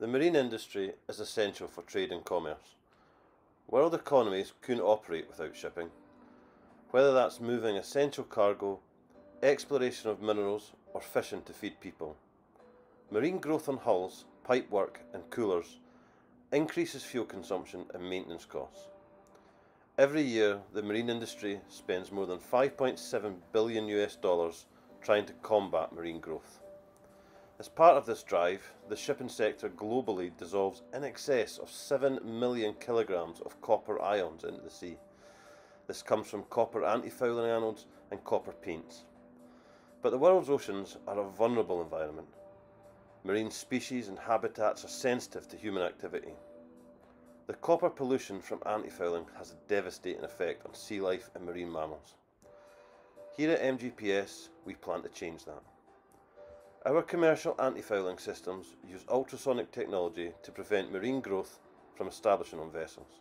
The marine industry is essential for trade and commerce. World economies couldn't operate without shipping, whether that's moving essential cargo, exploration of minerals, or fishing to feed people. Marine growth on hulls, pipework, and coolers increases fuel consumption and maintenance costs. Every year, the marine industry spends more than 5.7 billion US dollars trying to combat marine growth. As part of this drive, the shipping sector globally dissolves in excess of 7 million kilograms of copper ions into the sea. This comes from copper anti-fouling anodes and copper paints. But the world's oceans are a vulnerable environment. Marine species and habitats are sensitive to human activity. The copper pollution from anti-fouling has a devastating effect on sea life and marine mammals. Here at MGPS, we plan to change that. Our commercial anti-fouling systems use ultrasonic technology to prevent marine growth from establishing on vessels.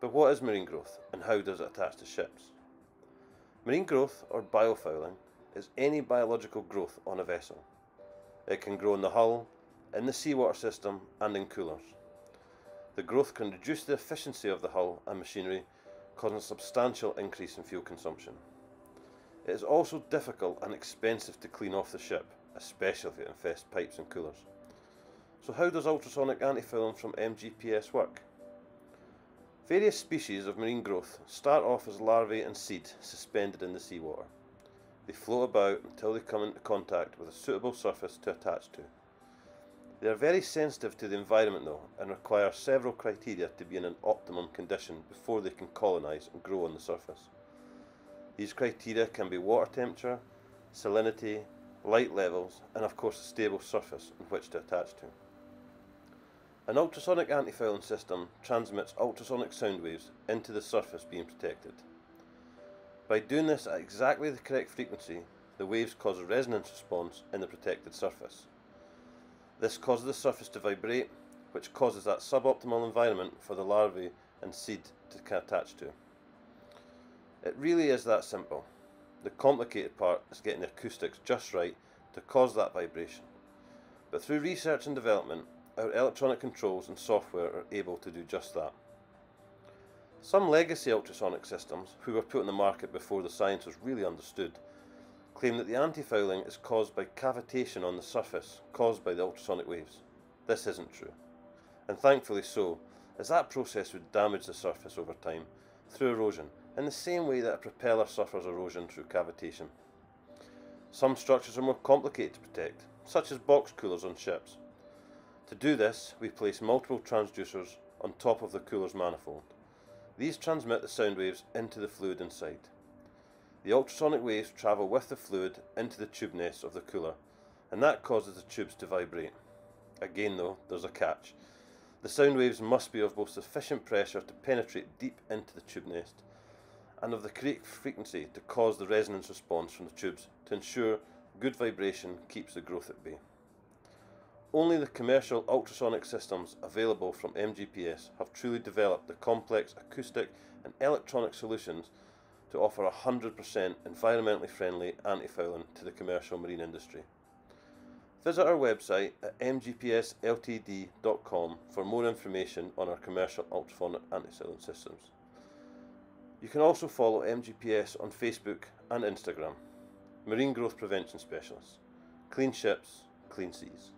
But what is marine growth and how does it attach to ships? Marine growth, or biofouling, is any biological growth on a vessel. It can grow in the hull, in the seawater system and in coolers. The growth can reduce the efficiency of the hull and machinery, causing a substantial increase in fuel consumption. It is also difficult and expensive to clean off the ship especially if it infests pipes and coolers. So how does ultrasonic anti-fouling from MGPS work? Various species of marine growth start off as larvae and seed suspended in the seawater. They float about until they come into contact with a suitable surface to attach to. They are very sensitive to the environment though and require several criteria to be in an optimum condition before they can colonise and grow on the surface. These criteria can be water temperature, salinity, light levels, and of course a stable surface on which to attach to. An ultrasonic anti-fouling system transmits ultrasonic sound waves into the surface being protected. By doing this at exactly the correct frequency, the waves cause a resonance response in the protected surface. This causes the surface to vibrate, which causes that suboptimal environment for the larvae and seed to attach to. It really is that simple. The complicated part is getting the acoustics just right to cause that vibration. But through research and development, our electronic controls and software are able to do just that. Some legacy ultrasonic systems, who were put on the market before the science was really understood, claim that the anti-fouling is caused by cavitation on the surface caused by the ultrasonic waves. This isn't true. And thankfully so, as that process would damage the surface over time through erosion in the same way that a propeller suffers erosion through cavitation. Some structures are more complicated to protect, such as box coolers on ships. To do this, we place multiple transducers on top of the cooler's manifold. These transmit the sound waves into the fluid inside. The ultrasonic waves travel with the fluid into the tube nest of the cooler, and that causes the tubes to vibrate. Again though, there's a catch. The sound waves must be of both sufficient pressure to penetrate deep into the tube nest and of the correct frequency to cause the resonance response from the tubes to ensure good vibration keeps the growth at bay. Only the commercial ultrasonic systems available from MGPS have truly developed the complex acoustic and electronic solutions to offer 100% environmentally friendly anti-fouling to the commercial marine industry. Visit our website at mgpsltd.com for more information on our commercial ultrasonic anti-fouling systems. You can also follow MGPS on Facebook and Instagram. Marine Growth Prevention Specialists. Clean ships, clean seas.